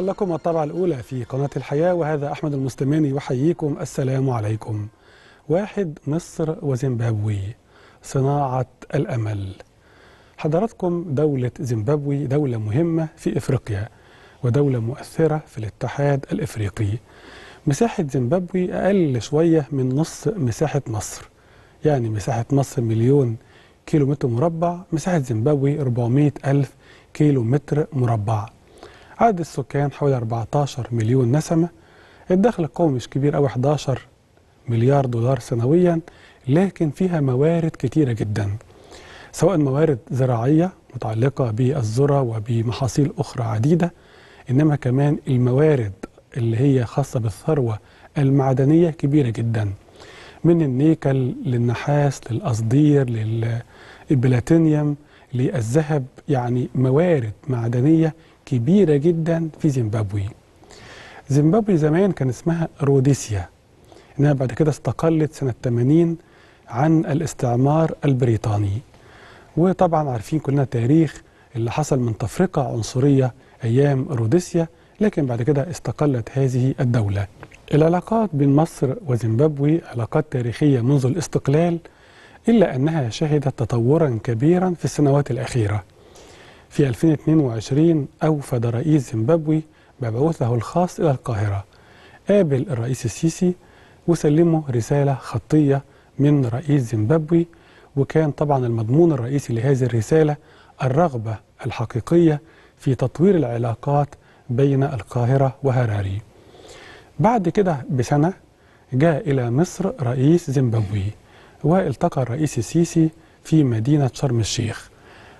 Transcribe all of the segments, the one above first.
تحية لكم. الطبعة الأولى في قناة الحياة وهذا أحمد المستماني يحييكم. السلام عليكم. واحد مصر وزيمبابوي. صناعة الأمل. حضراتكم دولة زيمبابوي دولة مهمة في إفريقيا ودولة مؤثرة في الاتحاد الإفريقي. مساحة زيمبابوي أقل شوية من نص مساحة مصر. يعني مساحة مصر مليون كيلو متر مربع مساحة زيمبابوي 400 ألف كيلو متر مربع. عدد السكان حوالي 14 مليون نسمة. الدخل القومي مش كبير أوي 11 مليار دولار سنويا لكن فيها موارد كتيرة جدا سواء موارد زراعية متعلقة بالذرة وبمحاصيل أخرى عديدة إنما كمان الموارد اللي هي خاصة بالثروة المعدنية كبيرة جدا من النيكل للنحاس للقصدير للبلاتينيوم للذهب يعني موارد معدنية كبيرة جدا في زيمبابوي. زيمبابوي زمان كان اسمها روديسيا. إنها بعد كده استقلت سنة 80 عن الاستعمار البريطاني. وطبعا عارفين كلنا تاريخ اللي حصل من تفرقة عنصرية أيام روديسيا لكن بعد كده استقلت هذه الدولة. العلاقات بين مصر وزيمبابوي علاقات تاريخية منذ الاستقلال إلا أنها شهدت تطورا كبيرا في السنوات الأخيرة. في 2022 أوفد رئيس زيمبابوي مبعوثه الخاص إلى القاهرة. قابل الرئيس السيسي وسلمه رسالة خطية من رئيس زيمبابوي وكان طبعا المضمون الرئيسي لهذه الرسالة الرغبة الحقيقية في تطوير العلاقات بين القاهرة وهراري. بعد كده بسنة جاء إلى مصر رئيس زيمبابوي والتقى الرئيس السيسي في مدينة شرم الشيخ.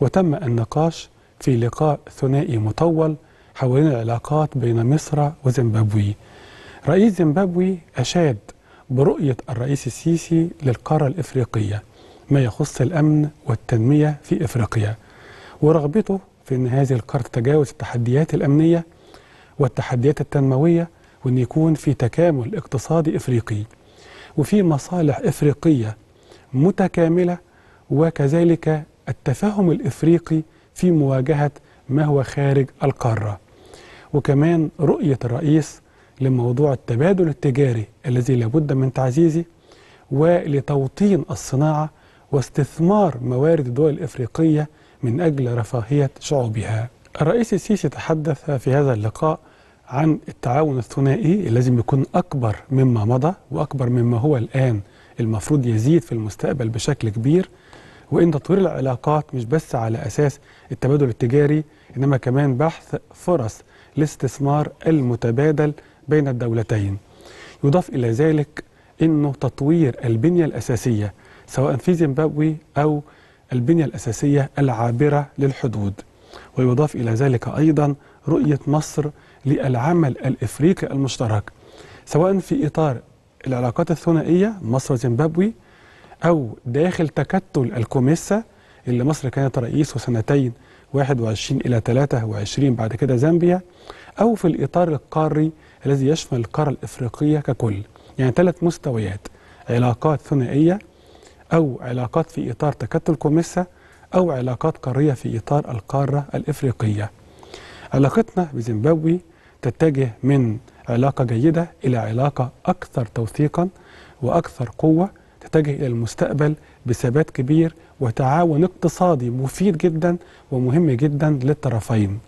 وتم النقاش في لقاء ثنائي مطول حول العلاقات بين مصر وزيمبابوي. رئيس زيمبابوي أشاد برؤية الرئيس السيسي للقارة الإفريقية ما يخص الأمن والتنمية في إفريقيا. ورغبته في أن هذه القارة تتجاوز التحديات الأمنية والتحديات التنموية وأن يكون في تكامل اقتصادي إفريقي. وفي مصالح إفريقية متكاملة وكذلك التفاهم الإفريقي في مواجهة ما هو خارج القارة. وكمان رؤية الرئيس لموضوع التبادل التجاري الذي لابد من تعزيزه ولتوطين الصناعة واستثمار موارد الدول الإفريقية من أجل رفاهية شعوبها. الرئيس السيسي تحدث في هذا اللقاء عن التعاون الثنائي لازم يكون أكبر مما مضى وأكبر مما هو الآن. المفروض يزيد في المستقبل بشكل كبير وإن تطوير العلاقات مش بس على أساس التبادل التجاري إنما كمان بحث فرص الاستثمار المتبادل بين الدولتين. يضاف إلى ذلك أنه تطوير البنية الأساسية سواء في زيمبابوي أو البنية الأساسية العابرة للحدود. ويضاف إلى ذلك أيضا رؤية مصر للعمل الإفريقي المشترك. سواء في إطار العلاقات الثنائية مصر وزيمبابوي أو داخل تكتل الكوميسا اللي مصر كانت رئيسه سنتين 21 إلى 23 بعد كده زامبيا أو في الإطار القاري الذي يشمل القارة الإفريقية ككل. يعني ثلاث مستويات علاقات ثنائية أو علاقات في إطار تكتل كوميسا أو علاقات قارية في إطار القارة الإفريقية. علاقتنا بزيمبابوي تتجه من علاقة جيدة إلى علاقة أكثر توثيقا وأكثر قوة تتجه إلى المستقبل بثبات كبير وتعاون اقتصادي مفيد جدا ومهم جدا للطرفين.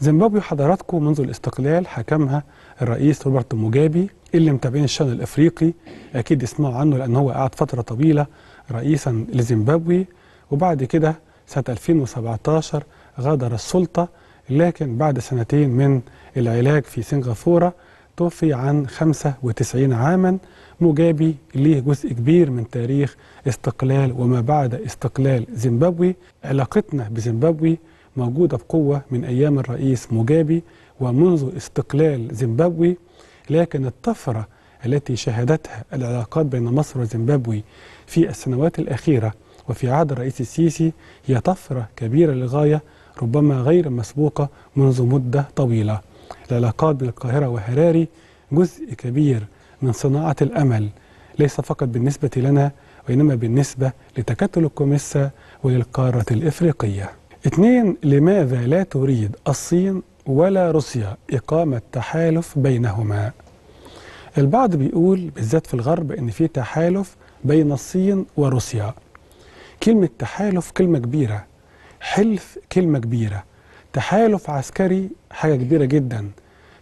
زيمبابوي حضراتكم منذ الاستقلال حكمها الرئيس روبرت موجابي اللي متابعين الشأن الأفريقي أكيد يسمعوا عنه لأن هو قعد فترة طويلة رئيسا لزيمبابوي وبعد كده سنة 2017 غادر السلطة لكن بعد سنتين من العلاج في سنغافورة توفي عن 95 عاما موجابي ليه جزء كبير من تاريخ استقلال وما بعد استقلال زيمبابوي. علاقتنا بزيمبابوي موجودة بقوة من أيام الرئيس موجابي ومنذ استقلال زيمبابوي لكن الطفرة التي شهدتها العلاقات بين مصر وزيمبابوي في السنوات الأخيرة وفي عهد الرئيس السيسي هي طفرة كبيرة للغاية ربما غير مسبوقة منذ مدة طويلة. العلاقات بين القاهرة وهراري جزء كبير من صناعة الأمل ليس فقط بالنسبة لنا وإنما بالنسبة لتكتل الكوميسا وللقارة الإفريقية. اثنين لماذا لا تريد الصين ولا روسيا إقامة تحالف بينهما؟ البعض بيقول بالذات في الغرب إن في تحالف بين الصين وروسيا. كلمة تحالف كلمة كبيرة حلف كلمة كبيرة. تحالف عسكري حاجة كبيرة جدا.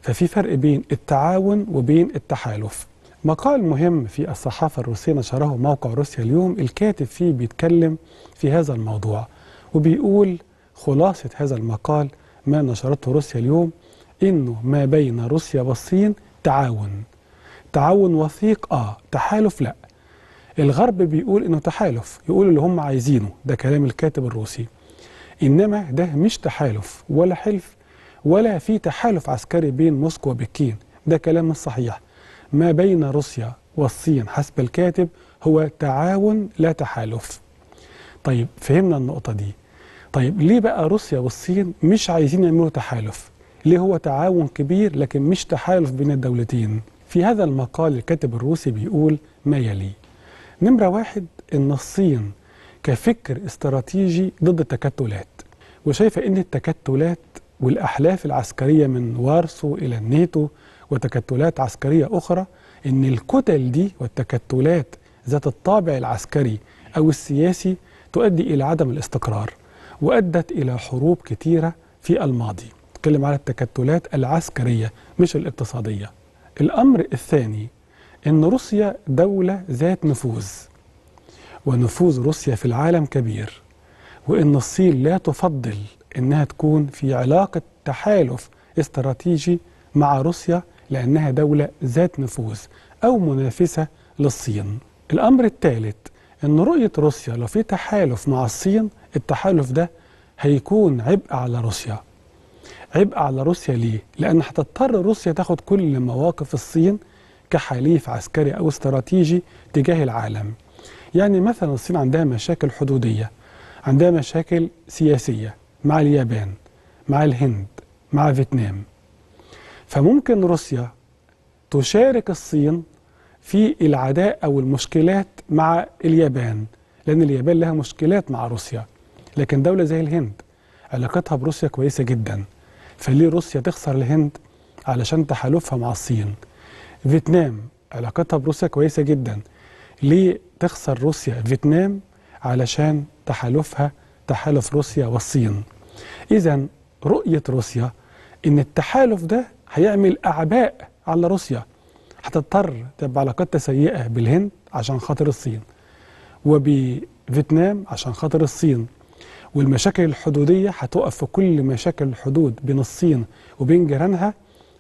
ففي فرق بين التعاون وبين التحالف. مقال مهم في الصحافة الروسية نشره موقع روسيا اليوم الكاتب فيه بيتكلم في هذا الموضوع وبيقول خلاصة هذا المقال ما نشرته روسيا اليوم إنه ما بين روسيا والصين تعاون. تعاون وثيق؟ آه. تحالف؟ لا. الغرب بيقول إنه تحالف يقول اللي هم عايزينه. ده كلام الكاتب الروسي. إنما ده مش تحالف ولا حلف ولا في تحالف عسكري بين موسكو وبكين. ده كلام مش صحيح. ما بين روسيا والصين حسب الكاتب هو تعاون لا تحالف. طيب فهمنا النقطة دي. طيب ليه بقى روسيا والصين مش عايزين يعملوا تحالف؟ ليه هو تعاون كبير لكن مش تحالف بين الدولتين؟ في هذا المقال الكاتب الروسي بيقول ما يلي. نمرة واحد إن الصين كفكر استراتيجي ضد التكتلات وشايفة إن التكتلات والأحلاف العسكرية من وارسو إلى الناتو وتكتلات عسكرية أخرى إن الكتل دي والتكتلات ذات الطابع العسكري أو السياسي تؤدي إلى عدم الاستقرار وأدت إلى حروب كتيرة في الماضي. نتكلم على التكتلات العسكرية مش الاقتصادية. الأمر الثاني أن روسيا دولة ذات نفوذ. ونفوذ روسيا في العالم كبير وأن الصين لا تفضل أنها تكون في علاقة تحالف استراتيجي مع روسيا لأنها دولة ذات نفوذ أو منافسة للصين. الأمر الثالث أن رؤية روسيا لو في تحالف مع الصين التحالف ده هيكون عبء على روسيا. عبء على روسيا ليه؟ لأن هتضطر روسيا تاخد كل مواقف الصين كحليف عسكري أو استراتيجي تجاه العالم. يعني مثلا الصين عندها مشاكل حدودية عندها مشاكل سياسية مع اليابان مع الهند مع فيتنام. فممكن روسيا تشارك الصين في العداء أو المشكلات مع اليابان لأن اليابان لها مشكلات مع روسيا. لكن دولة زي الهند علاقتها بروسيا كويسة جدا. فليه روسيا تخسر الهند؟ علشان تحالفها مع الصين. فيتنام علاقتها بروسيا كويسة جدا. ليه تخسر روسيا فيتنام علشان تحالفها تحالف روسيا والصين؟ إذا رؤية روسيا إن التحالف ده هيعمل أعباء على روسيا. هتضطر تبقى علاقات سيئة بالهند عشان خاطر الصين وبفيتنام عشان خاطر الصين. والمشاكل الحدودية هتقف في كل مشاكل الحدود بين الصين وبين جيرانها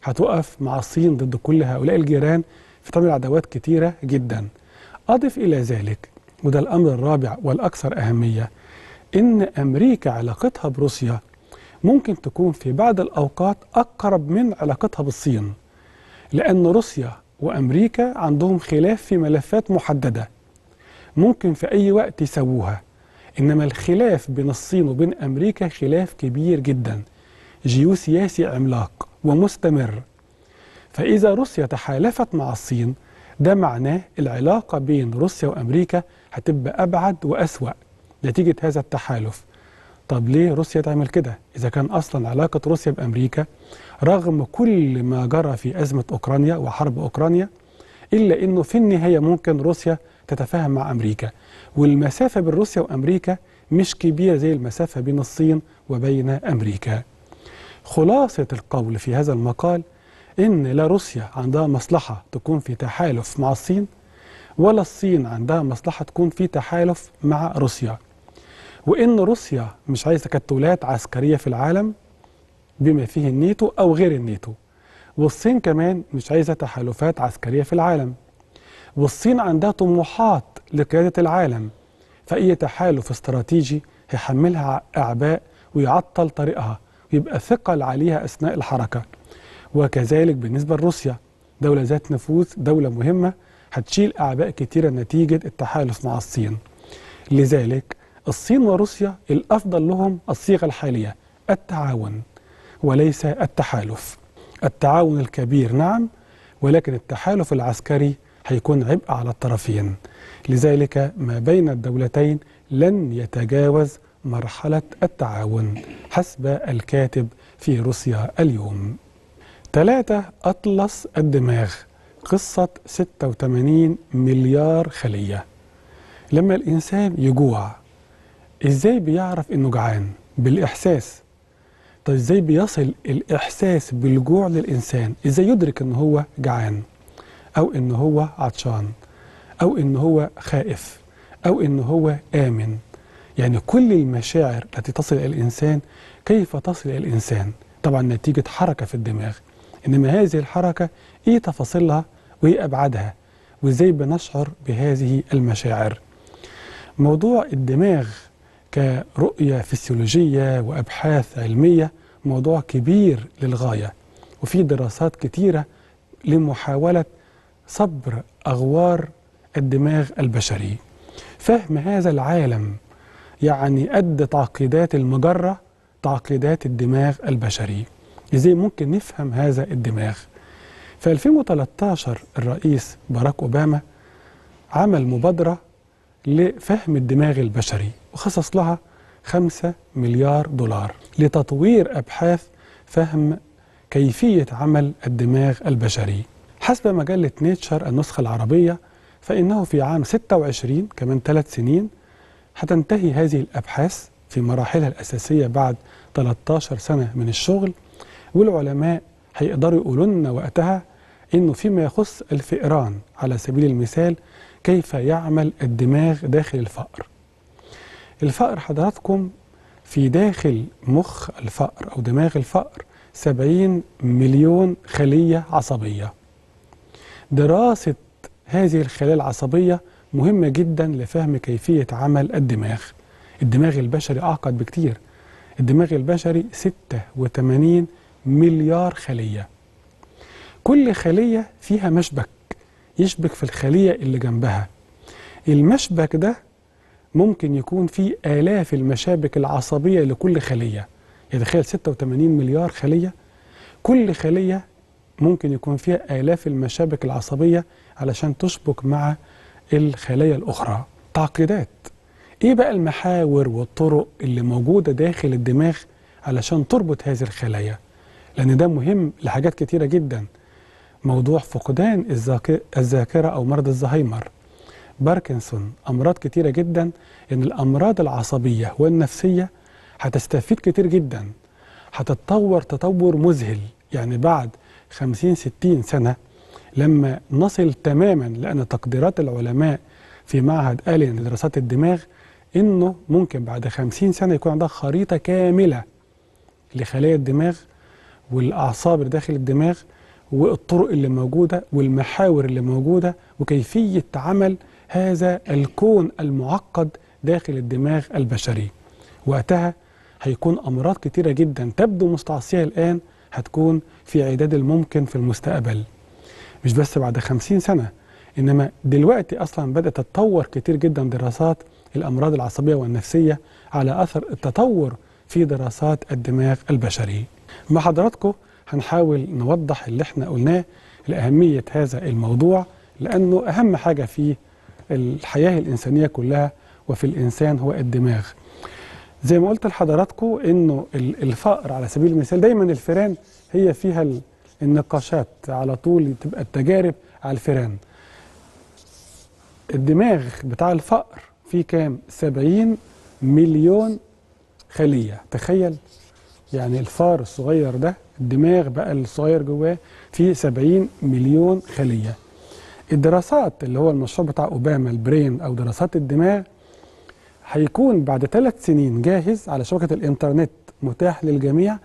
هتقف مع الصين ضد كل هؤلاء الجيران. فتعمل عداوات كتيرة جدا. أضف إلى ذلك وده الأمر الرابع والأكثر أهمية إن أمريكا علاقتها بروسيا ممكن تكون في بعض الأوقات أقرب من علاقتها بالصين لأن روسيا وأمريكا عندهم خلاف في ملفات محددة ممكن في أي وقت يسووها إنما الخلاف بين الصين وبين أمريكا خلاف كبير جدا جيوسياسي عملاق ومستمر. فإذا روسيا تحالفت مع الصين ده معناه العلاقة بين روسيا وأمريكا هتبقى أبعد وأسوأ نتيجة هذا التحالف. طب ليه روسيا تعمل كده؟ إذا كان أصلا علاقة روسيا بأمريكا رغم كل ما جرى في أزمة أوكرانيا وحرب أوكرانيا إلا أنه في النهاية ممكن روسيا تتفاهم مع أمريكا. والمسافة بين روسيا وأمريكا مش كبيرة زي المسافة بين الصين وبين أمريكا. خلاصة القول في هذا المقال إن لا روسيا عندها مصلحة تكون في تحالف مع الصين ولا الصين عندها مصلحة تكون في تحالف مع روسيا. وإن روسيا مش عايزة تكتلات عسكرية في العالم بما فيه الناتو أو غير الناتو. والصين كمان مش عايزة تحالفات عسكرية في العالم. والصين عندها طموحات لقيادة العالم فأي تحالف استراتيجي هيحملها أعباء ويعطل طريقها ويبقى ثقل عليها أثناء الحركة. وكذلك بالنسبة لروسيا دولة ذات نفوذ دولة مهمة هتشيل أعباء كتيرة نتيجة التحالف مع الصين. لذلك الصين وروسيا الأفضل لهم الصيغة الحالية التعاون وليس التحالف. التعاون الكبير نعم ولكن التحالف العسكري هيكون عبء على الطرفين. لذلك ما بين الدولتين لن يتجاوز مرحلة التعاون حسب الكاتب في روسيا اليوم. ثلاثة أطلس الدماغ. قصة 86 مليار خلية. لما الإنسان يجوع إزاي بيعرف إنه جعان؟ بالإحساس. طيب إزاي بيصل الإحساس بالجوع للإنسان؟ إزاي يدرك إنه هو جعان؟ أو إنه هو عطشان؟ أو إنه هو خائف؟ أو إنه هو آمن؟ يعني كل المشاعر التي تصل إلى الإنسان كيف تصل إلى الإنسان؟ طبعا نتيجة حركة في الدماغ. إنما هذه الحركة إيه تفاصيلها وإيه أبعادها وإزاي بنشعر بهذه المشاعر. موضوع الدماغ كرؤية فسيولوجية وأبحاث علمية موضوع كبير للغاية وفي دراسات كتيرة لمحاولة صبر أغوار الدماغ البشري. فهم هذا العالم يعني قد تعقيدات المجرة تعقيدات الدماغ البشري. إزاي ممكن نفهم هذا الدماغ؟ في 2013 الرئيس باراك أوباما عمل مبادرة لفهم الدماغ البشري وخصص لها 5 مليار دولار لتطوير أبحاث فهم كيفية عمل الدماغ البشري. حسب مجلة نيتشر النسخة العربية فإنه في عام 26 كمان ثلاث سنين هتنتهي هذه الأبحاث في مراحلها الأساسية بعد 13 سنة من الشغل والعلماء هيقدروا يقولوا لنا وقتها إنه فيما يخص الفئران على سبيل المثال كيف يعمل الدماغ داخل الفأر الفأر حضراتكم في داخل مخ الفأر أو دماغ الفأر 70 مليون خلية عصبية. دراسة هذه الخلايا العصبية مهمة جدا لفهم كيفية عمل الدماغ. الدماغ البشري أعقد بكتير. الدماغ البشري 86 مليار خلية. كل خلية فيها مشبك يشبك في الخلية اللي جنبها. المشبك ده ممكن يكون فيه آلاف المشابك العصبية لكل خلية. يتخيل 86 مليار خلية. كل خلية ممكن يكون فيها آلاف المشابك العصبية علشان تشبك مع الخلايا الأخرى. تعقيدات. إيه بقى المحاور والطرق اللي موجودة داخل الدماغ علشان تربط هذه الخلايا؟ لأن ده مهم لحاجات كتيرة جدا. موضوع فقدان الذاكرة أو مرض الزهايمر. باركنسون أمراض كتيرة جدا إن الأمراض العصبية والنفسية هتستفيد كتير جدا. هتتطور تطور مذهل يعني بعد 50 60 سنة لما نصل تماما لأن تقديرات العلماء في معهد آلين لدراسات الدماغ إنه ممكن بعد 50 سنة يكون عندها خريطة كاملة لخلايا الدماغ والأعصاب اللي داخل الدماغ والطرق اللي موجودة والمحاور اللي موجودة وكيفية عمل هذا الكون المعقد داخل الدماغ البشري. وقتها هيكون أمراض كتيرة جدا تبدو مستعصية الآن هتكون في عداد الممكن في المستقبل. مش بس بعد خمسين سنة إنما دلوقتي أصلا بدأت تتطور كتير جدا دراسات الأمراض العصبية والنفسية على أثر التطور في دراسات الدماغ البشري. مع حضراتكم هنحاول نوضح اللي إحنا قلناه لأهمية هذا الموضوع لأنه أهم حاجة في الحياة الإنسانية كلها وفي الإنسان هو الدماغ. زي ما قلت لحضراتكم إنه الفقر على سبيل المثال دايما الفيران هي فيها النقاشات على طول تبقى التجارب على الفيران. الدماغ بتاع الفقر فيه كام؟ 70 مليون خلية. تخيل يعني الفار الصغير ده الدماغ بقى الصغير جواه فيه 70 مليون خلية. الدراسات اللي هو المشروع بتاع أوباما البرين أو دراسات الدماغ هيكون بعد ثلاث سنين جاهز على شبكة الإنترنت متاح للجميع.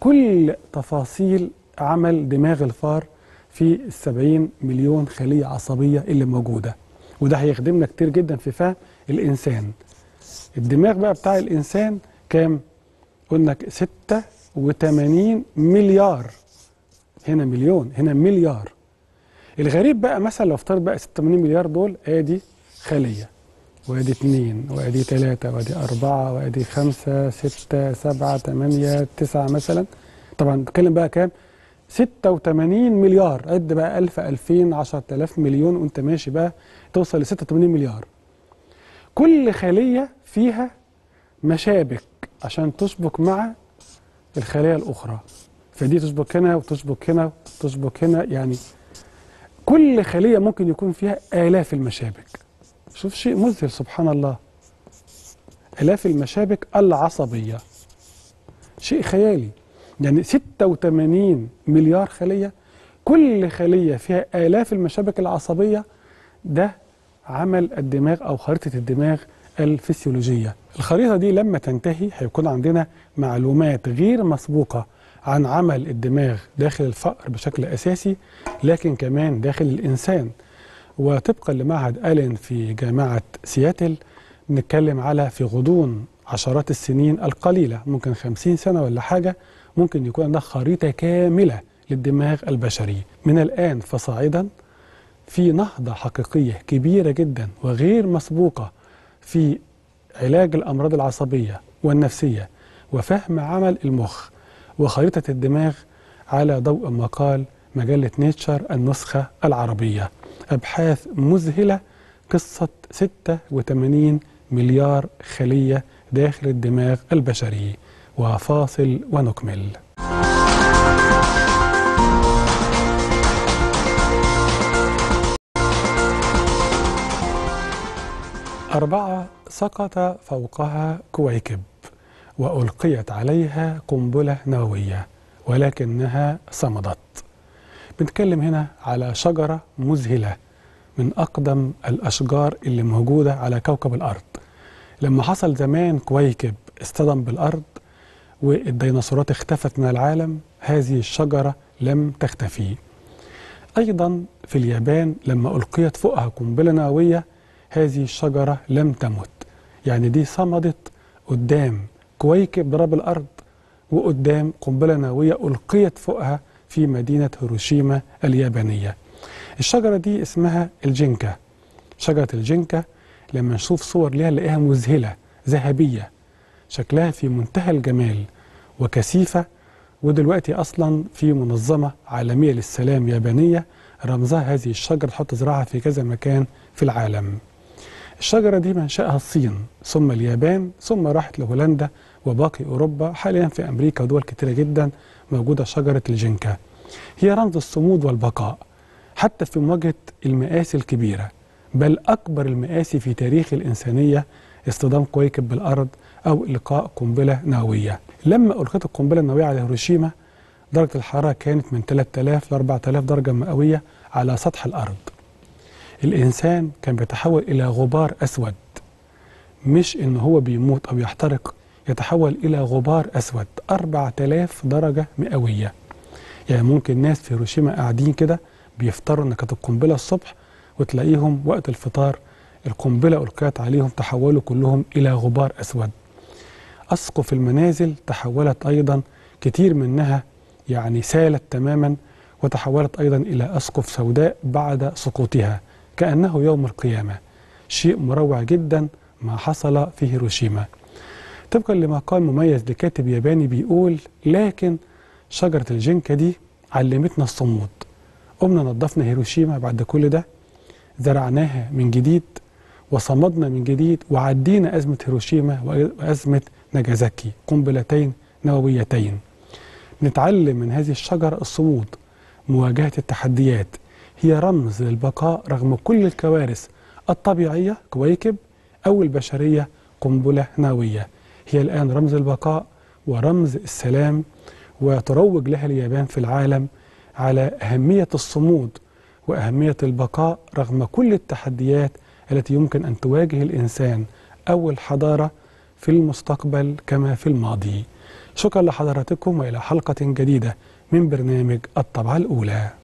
كل تفاصيل عمل دماغ الفار في السبعين مليون خلية عصبية اللي موجودة. وده هيخدمنا كتير جدا في فهم الإنسان. الدماغ بقى بتاع الإنسان كام؟ قلنا 86 مليار. هنا مليون هنا مليار. الغريب بقى مثلا لو افترض بقى 86 مليار دول آدي خلية وآدي اثنين وآدي ثلاثة وآدي أربعة وآدي خمسة ستة سبعة ثمانية تسعة مثلا. طبعا بتكلم بقى كام؟ 86 مليار. عد بقى 1000 2000 10000 مليون وأنت ماشي بقى توصل ل 86 مليار. كل خلية فيها مشابك. عشان تشبك مع الخلايا الأخرى. فدي تشبك هنا وتشبك هنا وتشبك هنا يعني كل خلية ممكن يكون فيها آلاف المشابك. شوف شيء مذهل سبحان الله آلاف المشابك العصبية. شيء خيالي. يعني 86 مليار خلية كل خلية فيها آلاف المشابك العصبية ده عمل الدماغ أو خريطة الدماغ الفسيولوجية. الخريطة دي لما تنتهي هيكون عندنا معلومات غير مسبوقة عن عمل الدماغ داخل الفأر بشكل أساسي لكن كمان داخل الإنسان. وطبقا لمعهد ألين في جامعة سياتل نتكلم على في غضون عشرات السنين القليلة ممكن خمسين سنة ولا حاجة ممكن يكون عندنا خريطة كاملة للدماغ البشري. من الآن فصاعدا في نهضة حقيقية كبيرة جدا وغير مسبوقة في علاج الأمراض العصبية والنفسية وفهم عمل المخ وخريطة الدماغ على ضوء مقال مجلة نيتشر النسخة العربية. أبحاث مذهلة قصة 86 مليار خلية داخل الدماغ البشري. وفاصل ونكمل. أربعة سقط فوقها كويكب وألقيت عليها قنبلة نووية ولكنها صمدت. بنتكلم هنا على شجرة مذهلة من أقدم الأشجار اللي موجودة على كوكب الأرض. لما حصل زمان كويكب اصطدم بالأرض والديناصورات اختفت من العالم هذه الشجرة لم تختفي. أيضا في اليابان لما ألقيت فوقها قنبلة نووية هذه الشجرة لم تمت. يعني دي صمدت قدام كويكب ضرب الأرض وقدام قنبلة نووية ألقيت فوقها في مدينة هيروشيما اليابانية. الشجرة دي اسمها الجينكا. شجرة الجينكا لما نشوف صور ليها نلاقيها مذهلة ذهبية شكلها في منتهى الجمال وكثيفة ودلوقتي أصلا في منظمة عالمية للسلام يابانية رمزها هذه الشجرة تحط زراعها في كذا مكان في العالم. الشجرة دي منشأها الصين ثم اليابان ثم راحت لهولندا وباقي أوروبا حاليا في أمريكا ودول كتيرة جدا موجودة شجرة الجنكا هي رمز الصمود والبقاء حتى في مواجهة المآسي الكبيرة بل أكبر المآسي في تاريخ الإنسانية اصطدام كويكب بالأرض أو إلقاء قنبلة نووية. لما ألقيت القنبلة النووية على هيروشيما درجة الحرارة كانت من 3000 ل 4000 درجة مئوية على سطح الأرض. الإنسان كان بيتحول إلى غبار أسود. مش إن هو بيموت أو يحترق يتحول إلى غبار أسود 4000 درجة مئوية. يعني ممكن ناس في هيروشيما قاعدين كده بيفطروا كانت القنبلة الصبح وتلاقيهم وقت الفطار القنبلة ألقيت عليهم تحولوا كلهم إلى غبار أسود. أسقف المنازل تحولت أيضا كتير منها يعني سالت تماما وتحولت أيضا إلى أسقف سوداء بعد سقوطها. كأنه يوم القيامة. شيء مروع جدا ما حصل في هيروشيما. طبقا لمقال مميز لكاتب ياباني بيقول لكن شجرة الجنكة دي علمتنا الصمود. قمنا نظفنا هيروشيما بعد كل ده زرعناها من جديد وصمدنا من جديد وعدينا أزمة هيروشيما وأزمة ناجازاكي قنبلتين نوويتين. نتعلم من هذه الشجرة الصمود مواجهة التحديات. هي رمز للبقاء رغم كل الكوارث الطبيعية كويكب أو البشرية قنبلة نووية. هي الآن رمز البقاء ورمز السلام وتروج لها اليابان في العالم على أهمية الصمود وأهمية البقاء رغم كل التحديات التي يمكن أن تواجه الإنسان أو الحضارة في المستقبل كما في الماضي. شكرا لحضراتكم وإلى حلقة جديدة من برنامج الطبعة الأولى.